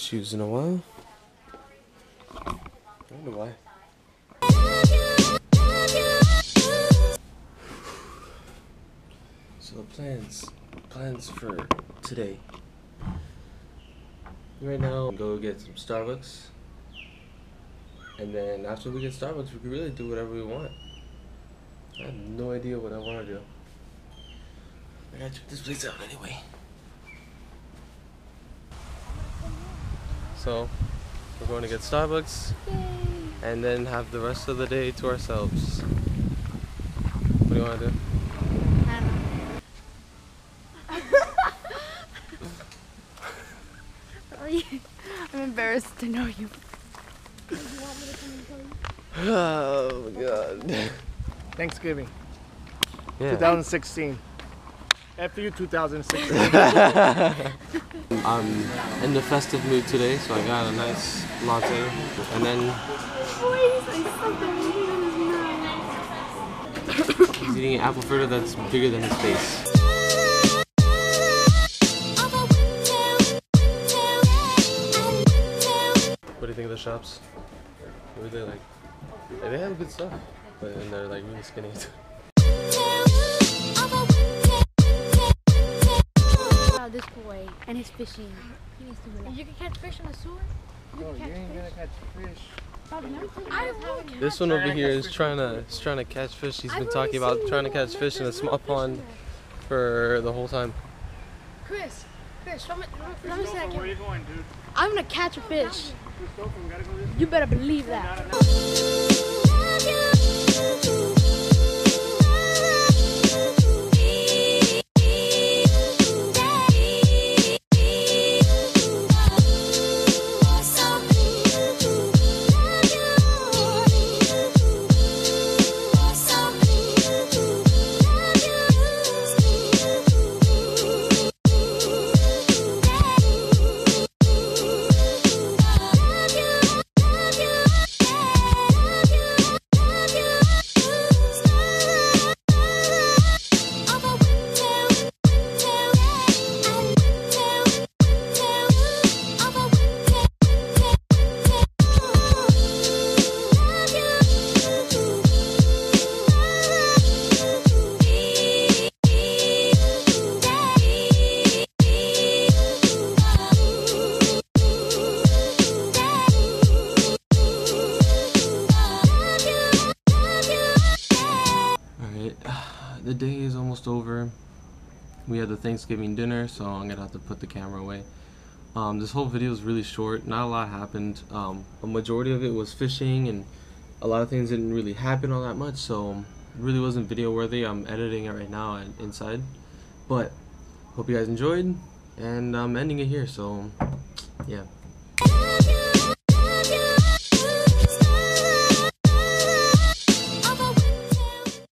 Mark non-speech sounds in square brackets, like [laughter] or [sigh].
Shoes in a while. I wonder why. So plans, plans for today. Right now, go get some Starbucks, and then after we get Starbucks, we can really do whatever we want. I have no idea what I want to do. I gotta check this place out anyway. So, we're going to get Starbucks and then have the rest of the day to ourselves. What do you want to do? [laughs] I'm embarrassed to know you. [laughs] Oh my god. Thanksgiving, Yeah. 2016. After you, 2016. [laughs] [laughs] I'm in the festive mood today, so I got a nice latte. And then he's eating an apple fritter that's bigger than his face. What do you think of the shops? What do they like? They have good stuff, but and they're like really skinny. [laughs] this boy and his fishing. He needs to relax. You can catch fish in the sewer? no, you oh, ain't gonna catch fish. I will catch This one over here is trying to is trying to catch fish. He's been talking about trying to catch fish in a small pond for the whole time. Chris, Chris, let me, let me say Where again. you going, dude? I'm gonna catch a fish. Christopher, we gotta go this You better believe that. The day is almost over. We had the Thanksgiving dinner, so I'm gonna have to put the camera away. Um, this whole video is really short, not a lot happened. Um, a majority of it was fishing, and a lot of things didn't really happen all that much, so really wasn't video worthy. I'm editing it right now inside. But, hope you guys enjoyed, and I'm ending it here, so yeah.